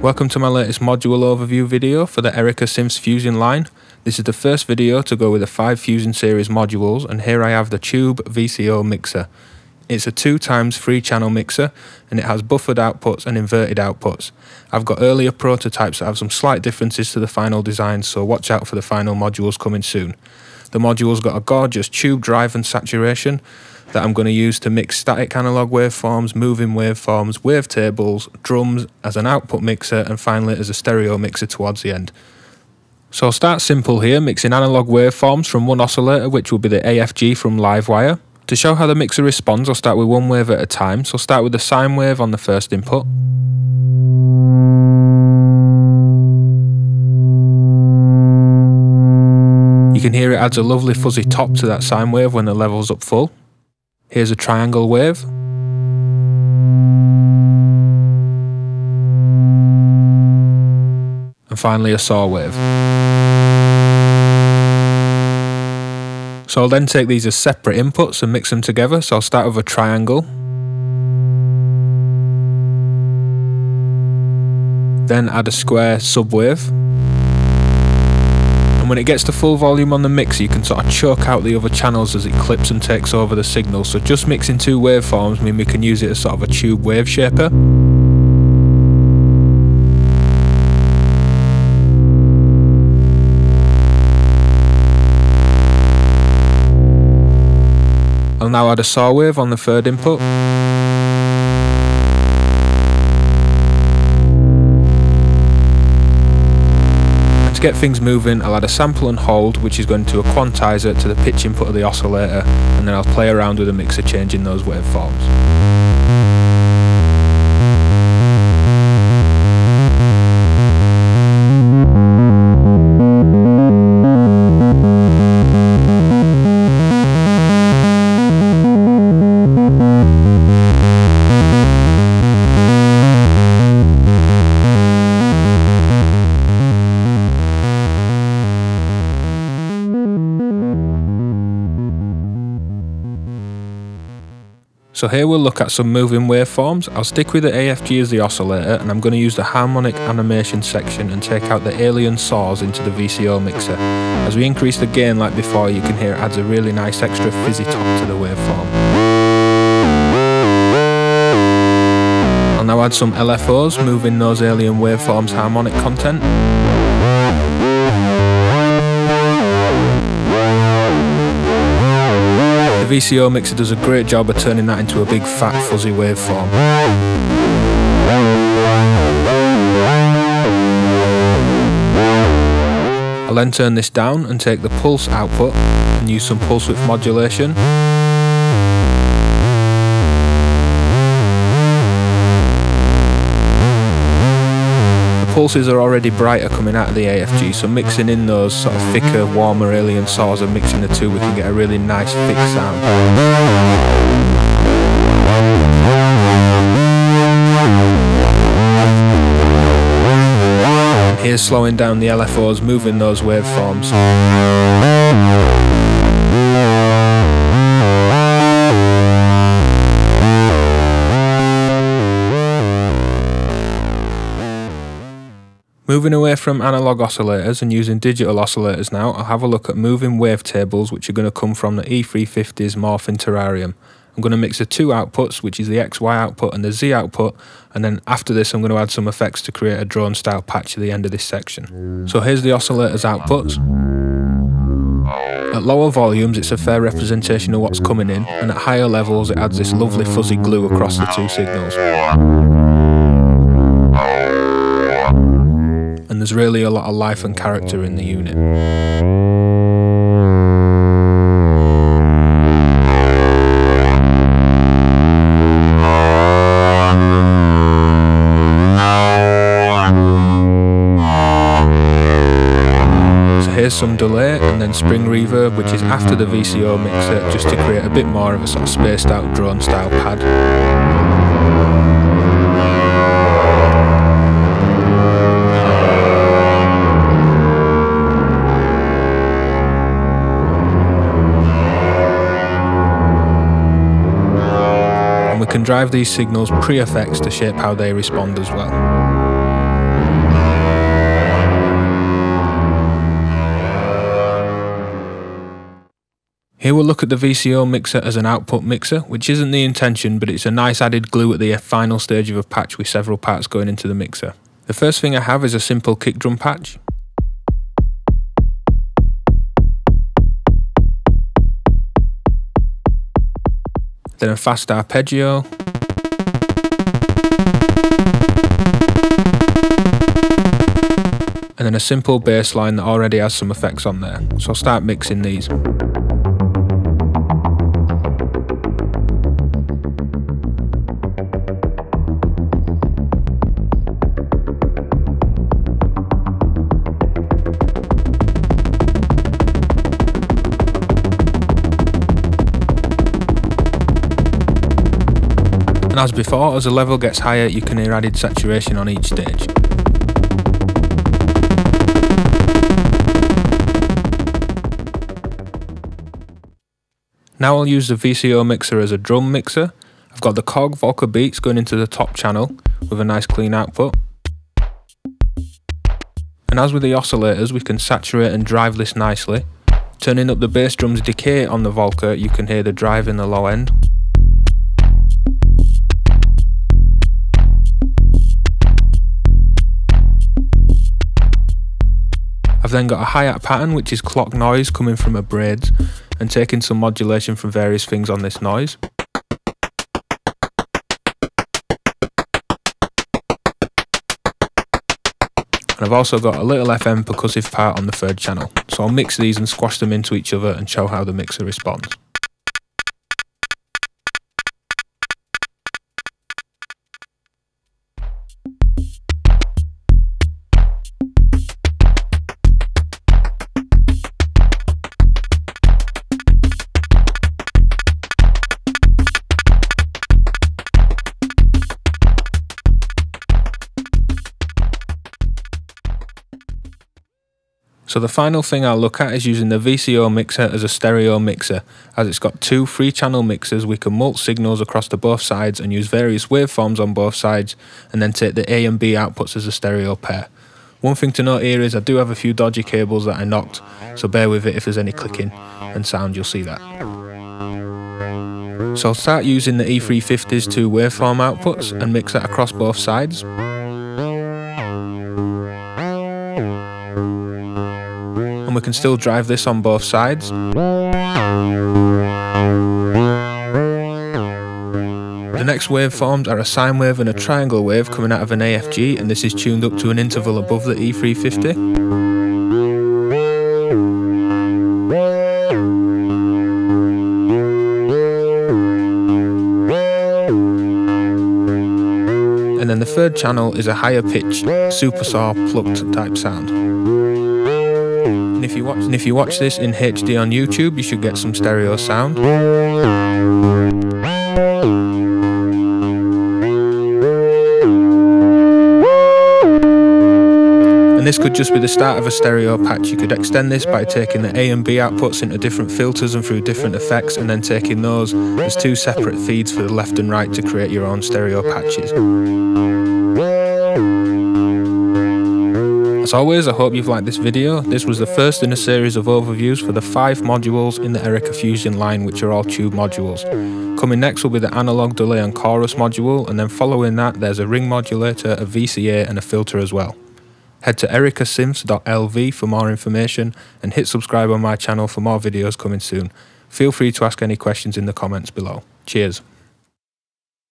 Welcome to my latest module overview video for the Erica Synths Fusion line. This is the first video to go with the 5 Fusion series modules and here I have the Tube VCO mixer. It's a 2 times 3 channel mixer and it has buffered outputs and inverted outputs. I've got earlier prototypes that have some slight differences to the final design so watch out for the final modules coming soon. The module's got a gorgeous tube drive and saturation that I'm going to use to mix static analog waveforms, moving waveforms, wavetables, drums as an output mixer, and finally as a stereo mixer towards the end. So I'll start simple here, mixing analog waveforms from one oscillator, which will be the AFG from Livewire. To show how the mixer responds, I'll start with one wave at a time. So I'll start with the sine wave on the first input. You can hear it adds a lovely fuzzy top to that sine wave when the level's up full. Here's a triangle wave. And finally a saw wave. So I'll then take these as separate inputs and mix them together. So I'll start with a triangle. Then add a square subwave and when it gets to full volume on the mixer you can sort of choke out the other channels as it clips and takes over the signal so just mixing two waveforms mean we can use it as sort of a tube wave shaper. I'll now add a saw wave on the third input. To get things moving, I'll add a sample and hold, which is going to a quantizer to the pitch input of the oscillator, and then I'll play around with the mixer changing those waveforms. So here we'll look at some moving waveforms. I'll stick with the AFG as the oscillator and I'm going to use the harmonic animation section and take out the alien saws into the VCO mixer. As we increase the gain like before you can hear it adds a really nice extra fizzy top to the waveform. I'll now add some LFOs, moving those alien waveforms harmonic content. VCO mixer does a great job of turning that into a big fat fuzzy waveform. I'll then turn this down and take the pulse output and use some pulse width modulation. Pulses are already brighter coming out of the AFG, so mixing in those sort of thicker, warmer alien saws and mixing the two, we can get a really nice thick sound. Here's slowing down the LFOs, moving those waveforms. Moving away from analog oscillators and using digital oscillators now, I'll have a look at moving wavetables which are going to come from the E350's Morphing Terrarium. I'm going to mix the two outputs, which is the XY output and the Z output, and then after this I'm going to add some effects to create a drone style patch at the end of this section. So here's the oscillator's outputs. At lower volumes it's a fair representation of what's coming in, and at higher levels it adds this lovely fuzzy glue across the two signals. Really a lot of life and character in the unit. So here's some delay and then spring reverb which is after the VCO mixer just to create a bit more of a sort of spaced out drone style pad. drive these signals pre-effects to shape how they respond as well. Here we'll look at the VCO mixer as an output mixer, which isn't the intention, but it's a nice added glue at the final stage of a patch with several parts going into the mixer. The first thing I have is a simple kick drum patch, then a fast arpeggio, then a simple bass line that already has some effects on there. So I'll start mixing these. And as before, as the level gets higher, you can hear added saturation on each stage. Now I'll use the VCO mixer as a drum mixer. I've got the Korg Volca Beats going into the top channel with a nice clean output. And as with the oscillators, we can saturate and drive this nicely. Turning up the bass drum's decay on the Volca, you can hear the drive in the low end. I've then got a hi-hat pattern which is clock noise coming from a braids and taking some modulation from various things on this noise. And I've also got a little FM percussive part on the third channel, so I'll mix these and squash them into each other and show how the mixer responds. So the final thing I'll look at is using the VCO mixer as a stereo mixer. As it's got two free channel mixers, we can mult signals across the both sides and use various waveforms on both sides and then take the A and B outputs as a stereo pair. One thing to note here is I do have a few dodgy cables that I knocked, so bear with it if there's any clicking and sound, you'll see that. So I'll start using the E350's two waveform outputs and mix that across both sides. We can still drive this on both sides. The next waveforms are a sine wave and a triangle wave coming out of an AFG and this is tuned up to an interval above the E350. And then the third channel is a higher pitch, super saw plucked type sound. And if you watch and if you watch this in HD on YouTube, you should get some stereo sound. And this could just be the start of a stereo patch. You could extend this by taking the A and B outputs into different filters and through different effects and then taking those as two separate feeds for the left and right to create your own stereo patches. As always, I hope you've liked this video. This was the first in a series of overviews for the five modules in the Erica Fusion line, which are all tube modules. Coming next will be the analog delay and chorus module, and then following that, there's a ring modulator, a VCA, and a filter as well. Head to ericasynths.lv for more information and hit subscribe on my channel for more videos coming soon. Feel free to ask any questions in the comments below. Cheers.